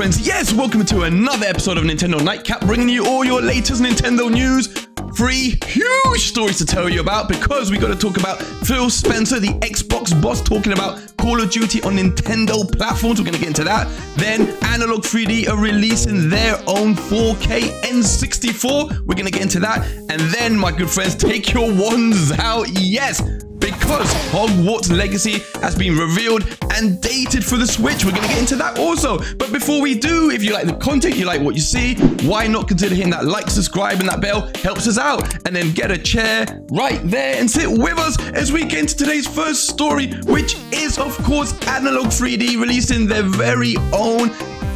friends. Yes, welcome to another episode of Nintendo Nightcap, bringing you all your latest Nintendo news. Three huge stories to tell you about because we got to talk about Phil Spencer, the Xbox boss, talking about Call of Duty on Nintendo platforms. We're going to get into that. Then Analogue 3D are releasing their own 4K N64. We're going to get into that. And then, my good friends, take your wands out. Yes, because Hogwarts Legacy has been revealed and dated for the Switch. We're going to get into that also. But before we do, if you like the content, you like what you see, why not consider hitting that like, subscribe, and that bell helps us out. And then get a chair right there and sit with us as we get into today's first story, which is, of course, Analogue 3D releasing their very own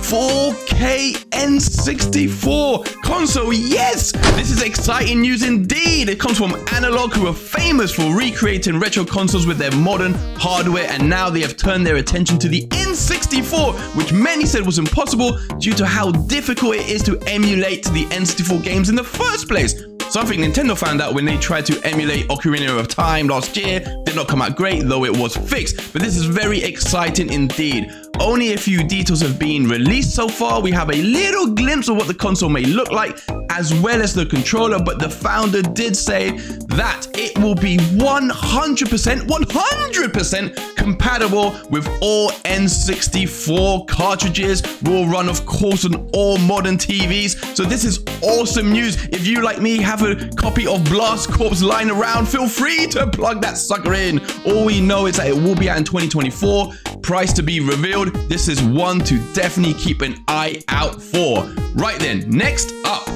4K N64 console. Yes, this is exciting news indeed. It comes from Analogue, who are famous for recreating retro consoles with their modern hardware, and now they have turned their attention to the N64, which many said was impossible due to how difficult it is to emulate the N64 games in the first place. Something Nintendo found out when they tried to emulate Ocarina of Time last year did not come out great, though it was fixed. But this is very exciting indeed. Only a few details have been released so far. We have a little glimpse of what the console may look like, as well as the controller, but the founder did say that it will be 100%, 100% compatible with all N64 cartridges, will run, of course, on all modern TVs. So this is awesome news. If you, like me, have a copy of Blast Corps lying around, feel free to plug that sucker in. All we know is that it will be out in 2024, price to be revealed. This is one to definitely keep an eye out for. Right then, next up,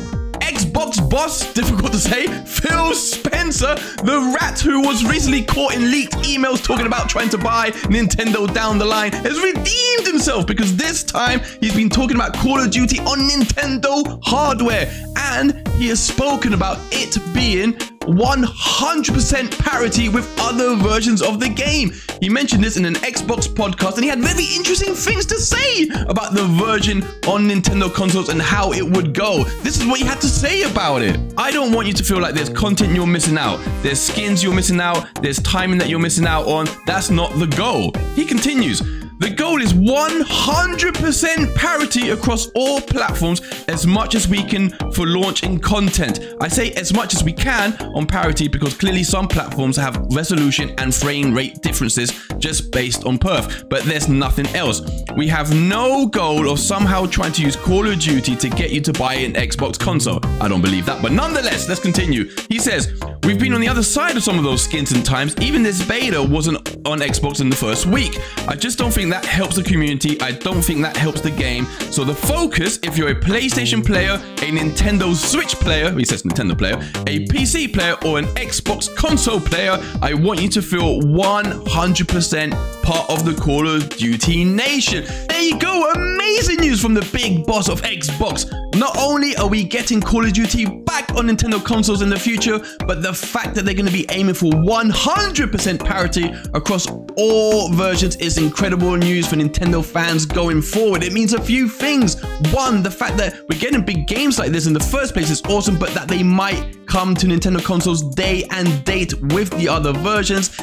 Xbox boss, difficult to say, Phil Spencer, the rat who was recently caught in leaked emails talking about trying to buy Nintendo down the line, has redeemed himself because this time he's been talking about Call of Duty on Nintendo hardware and he has spoken about it being 100% parity with other versions of the game. He mentioned this in an Xbox podcast and he had very interesting things to say about the version on Nintendo consoles and how it would go. This is what he had to say about it. I don't want you to feel like there's content you're missing out, there's skins you're missing out, there's timing that you're missing out on. That's not the goal. He continues. The goal is 100% parity across all platforms as much as we can for launching content. I say as much as we can on parity because clearly some platforms have resolution and frame rate differences just based on perf, but there's nothing else. We have no goal of somehow trying to use Call of Duty to get you to buy an Xbox console. I don't believe that, but nonetheless, let's continue. He says, We've been on the other side of some of those skins and times. Even this beta wasn't on Xbox in the first week. I just don't think that helps the community. I don't think that helps the game. So the focus, if you're a PlayStation player, a Nintendo Switch player, he says Nintendo player, a PC player, or an Xbox console player, I want you to feel 100% part of the Call of Duty nation. There you go, amazing news from the big boss of Xbox. Not only are we getting Call of Duty back on Nintendo consoles in the future, but the fact that they're going to be aiming for 100% parity across all versions is incredible news for Nintendo fans going forward. It means a few things. One, the fact that we're getting big games like this in the first place is awesome, but that they might come to Nintendo consoles day and date with the other versions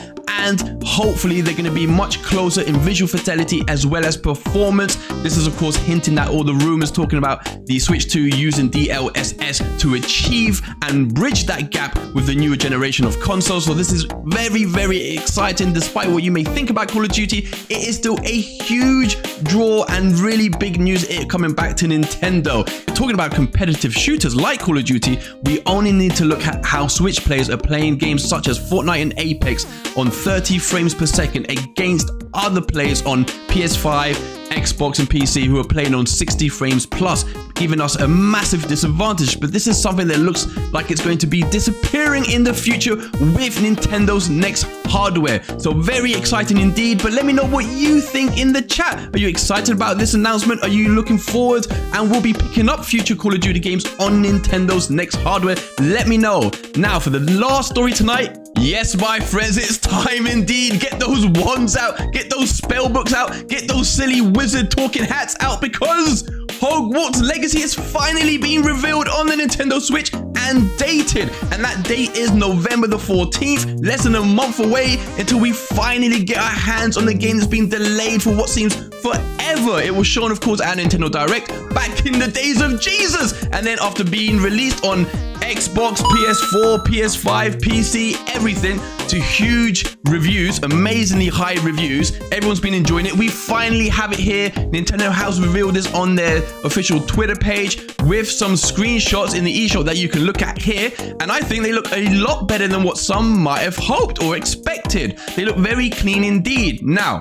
and hopefully they're going to be much closer in visual fidelity as well as performance. This is of course hinting at all the rumors talking about the Switch 2 using DLSS to achieve and bridge that gap with the newer generation of consoles. So this is very, very exciting. Despite what you may think about Call of Duty, it is still a huge draw and really big news it coming back to Nintendo. Talking about competitive shooters like Call of Duty, we only need to look at how Switch players are playing games such as Fortnite and Apex on 30 frames per second against other players on PS5 Xbox and PC who are playing on 60 frames plus, giving us a massive disadvantage. But this is something that looks like it's going to be disappearing in the future with Nintendo's next hardware. So very exciting indeed. But let me know what you think in the chat. Are you excited about this announcement? Are you looking forward and we'll be picking up future Call of Duty games on Nintendo's next hardware? Let me know. Now for the last story tonight, Yes, my friends, it's time indeed. Get those wands out, get those spell books out, get those silly wizard talking hats out because Hogwarts Legacy is finally being revealed on the Nintendo Switch and dated. And that date is November the 14th, less than a month away until we finally get our hands on the game that's been delayed for what seems forever. It was shown, of course, at Nintendo Direct back in the days of Jesus. And then after being released on Xbox, PS4, PS5, PC, everything to huge reviews, amazingly high reviews. Everyone's been enjoying it. We finally have it here. Nintendo has revealed this on their official Twitter page with some screenshots in the eShop that you can look at here. And I think they look a lot better than what some might have hoped or expected. They look very clean indeed. Now,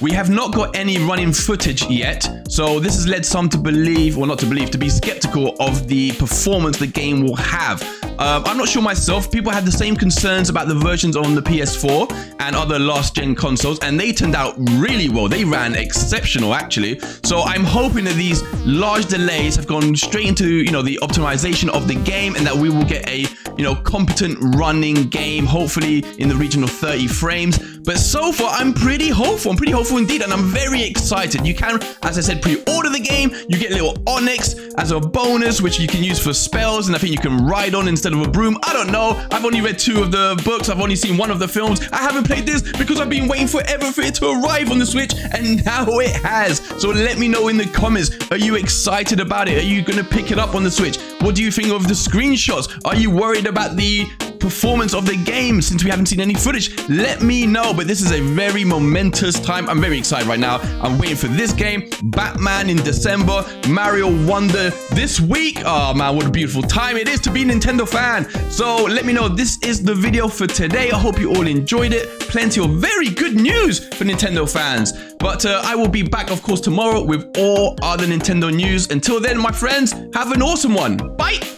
we have not got any running footage yet, so this has led some to believe, or not to believe, to be skeptical of the performance the game will have. Uh, I'm not sure myself. People had the same concerns about the versions on the PS4 and other last gen consoles, and they turned out really well. They ran exceptional, actually. So I'm hoping that these large delays have gone straight into, you know, the optimization of the game and that we will get a, you know, competent running game, hopefully in the region of 30 frames. But so far, I'm pretty hopeful. I'm pretty hopeful indeed, and I'm very excited. You can, as I said, pre-order the game. You get a little Onyx as a bonus, which you can use for spells, and I think you can ride on instead of a broom. I don't know. I've only read two of the books. I've only seen one of the films. I haven't played this because I've been waiting forever for it to arrive on the Switch, and now it has. So let me know in the comments. Are you excited about it? Are you going to pick it up on the Switch? What do you think of the screenshots? Are you worried about the performance of the game since we haven't seen any footage? Let me know, but this is a very momentous time. I'm very excited right now. I'm waiting for this game, Batman in December, Mario Wonder this week. Oh man, what a beautiful time it is to be a Nintendo fan. So let me know, this is the video for today. I hope you all enjoyed it. Plenty of very good news for Nintendo fans. But uh, I will be back, of course, tomorrow with all other Nintendo news. Until then, my friends, have an awesome one. Bye!